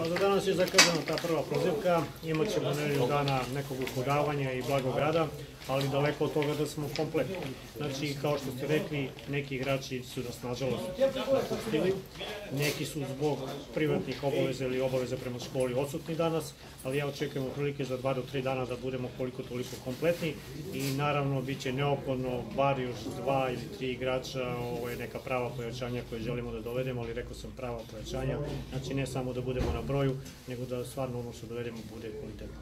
A za danas je zakazana ta prva prozivka, imat ćemo dana nekog uhodavanja i blagog rada, ali daleko od toga da smo kompletni. Znači, kao što ste rekli, neki igrači su nas nažalost napustili, neki su zbog privatnih obaveza ili obaveza prema školi odsutni danas, ali ja očekujem otprilike za dva do tri dana da budemo koliko toliko kompletni i naravno bit će neophodno bar još dva ili tri igrača, ovo je neka prava pojačanja koje želimo da dovedemo, ali rekao sam prava pojačanja, znači ne samo da budemo na broju, nego da stvarno ono što dovedemo bude kvalitetno.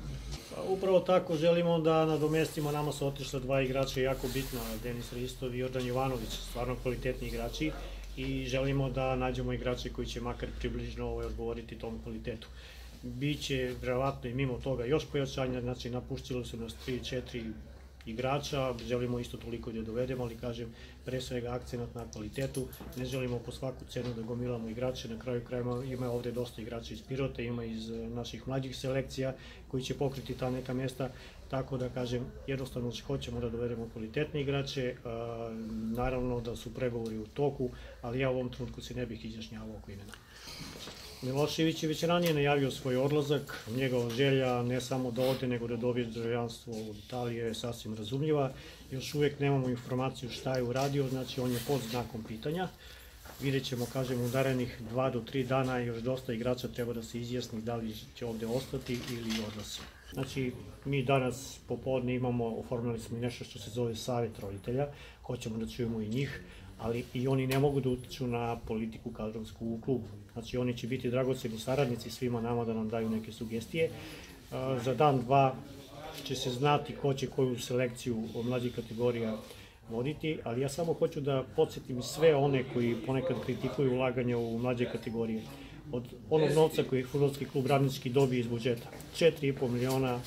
Pa, upravo tako želimo da nadomestimo, nama su otišla dva igrača jako bitna, Denis Ristov i Jordan Jovanović, stvarno kvalitetni igrači i želimo da nađemo igrače koji će makar približno ovaj, odgovoriti tom kvalitetu. Biće verovatno i mimo toga još pojačanja, znači napuštilo se nas 3-4 igrača, želimo isto toliko da dovedemo, ali kažem, pre svega akcenat na kvalitetu, ne želimo po svaku cenu da gomilamo igrače, na kraju krajima ima ovde dosta igrača iz Pirota, ima iz eh, naših mlađih selekcija koji će pokriti ta neka mesta, tako da kažem, jednostavno hoćemo da dovedemo kvalitetne igrače, a, naravno da su pregovori u toku, ali ja u ovom trenutku se ne bih izjašnjavao oko imena. Milošević je već ranije najavio svoj odlazak, njegova želja ne samo da ode, nego da dobije državljanstvo u Italije je sasvim razumljiva. Još uvek nemamo informaciju šta je uradio, znači on je pod znakom pitanja. Vidjet ćemo, kažem, u narednih dva do tri dana još dosta igrača treba da se izjasni da li će ovde ostati ili odlazi. Znači, mi danas popodne imamo, oformili smo i nešto što se zove Savet roditelja, hoćemo da čujemo i njih, ali i oni ne mogu da utiču na politiku kadrovsku u klubu. Znači oni će biti dragoceni saradnici svima nama da nam daju neke sugestije. Za dan, dva će se znati ko će koju selekciju od mlađih kategorija voditi, ali ja samo hoću da podsjetim sve one koji ponekad kritikuju ulaganje u mlađe kategorije. Od onog novca koji je futbolski klub Radnički dobije iz budžeta. 4,5 miliona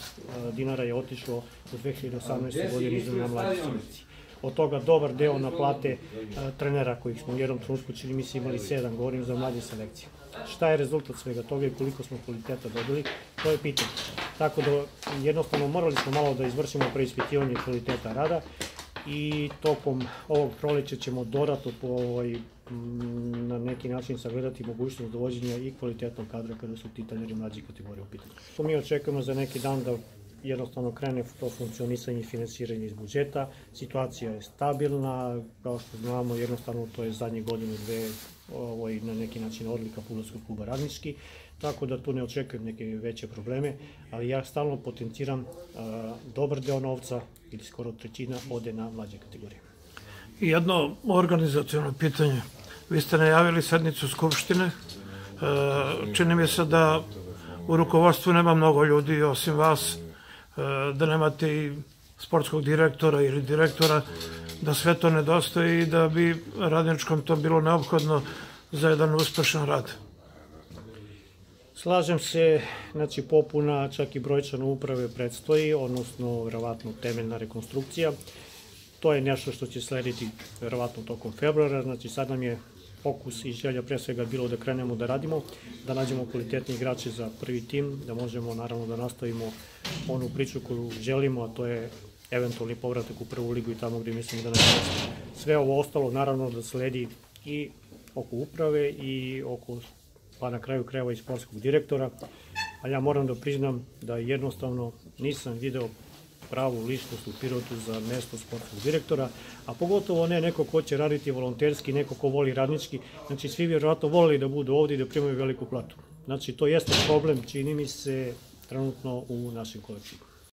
dinara je otišlo u 2018. godini za mlađe selekcije od toga dobar deo naplate a, trenera kojih smo u jednom trenutku, čini mi se, imali sedam, govorim za mlađe selekcije. Šta je rezultat svega toga i koliko smo kvaliteta dobili, to je pitanje. Tako da jednostavno morali smo malo da izvršimo preispitivanje kvaliteta rada i tokom ovog proleća ćemo dodatno po ovaj, na neki način sagledati mogućnost dovođenja i kvalitetnog kadra kada su ti treneri mlađi kategorije u pitanju. Mi očekujemo za neki dan da jednostavno krene to funkcionisanje i finansiranje iz budžeta. Situacija je stabilna, kao što znamo, jednostavno to je zadnje godine dve ovaj, na neki način odlika Pulskog kluba Radnički, tako da tu ne očekujem neke veće probleme, ali ja stalno potenciram a, dobar deo novca ili skoro trećina ode na mlađe kategorije. I jedno organizacijono pitanje. Vi ste najavili sednicu Skupštine. E, čini mi se da u rukovodstvu nema mnogo ljudi osim vas da nemate i sportskog direktora ili direktora, da sve to nedostaje i da bi radničkom to bilo neophodno za jedan uspešan rad. Slažem se, znači popuna čak i brojčano uprave predstoji, odnosno verovatno temeljna rekonstrukcija. To je nešto što će slediti verovatno tokom februara, znači sad nam je fokus i želja pre svega bilo da krenemo da radimo, da nađemo kvalitetni igrače za prvi tim, da možemo naravno da nastavimo onu priču koju želimo, a to je eventualni povratak u prvu ligu i tamo gde mislimo da nas Sve ovo ostalo naravno da sledi i oko uprave i oko pa na kraju krajeva i sportskog direktora, ali ja moram da priznam da jednostavno nisam video pravu ličnost u Pirotu za mesto sportskog direktora, a pogotovo ne neko ko će raditi volonterski, neko ko voli radnički, znači svi vjerovatno volili da budu ovde i da primaju veliku platu. Znači to jeste problem, čini mi se, trenutno u našem kolektivu.